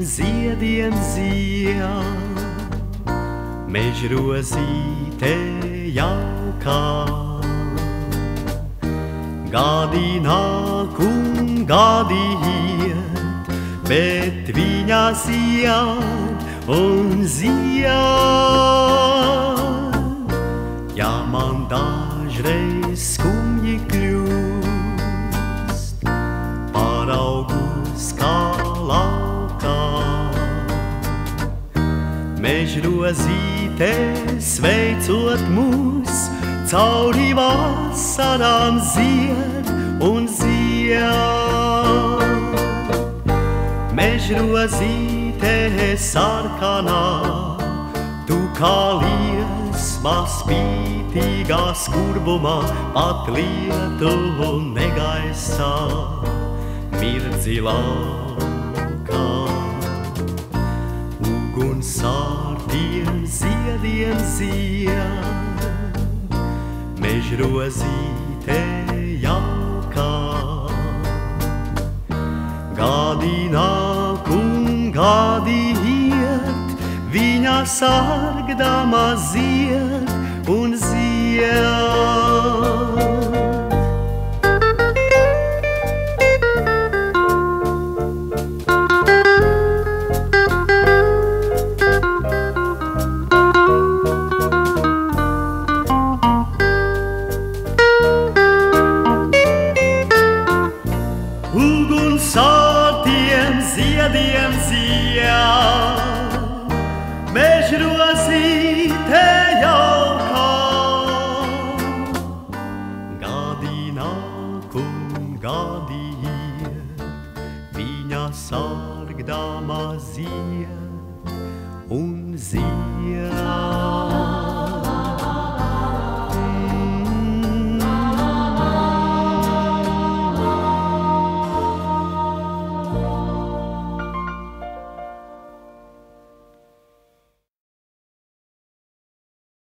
ziediem ziel, mežrozīte jaukā. Gadi nāk un gadi iet, bet viņa zied un zied. Ja man dažreiz skumji kļūst, Mežrozīte sveicot mūs, cauri vasarām zied un zied. Mežrozīte sarkanā, tu kā liesmā spītīgā skurbumā, pat lietu un negaisā mirdzi laukā. Zied, mežrozīte jaukā. Un gadi iet, viņa sargdama zied un zied. ziediem zied, mežrosīte jaukā. Gadi nāk un gadi iet, viņa sargdama um zied un zied.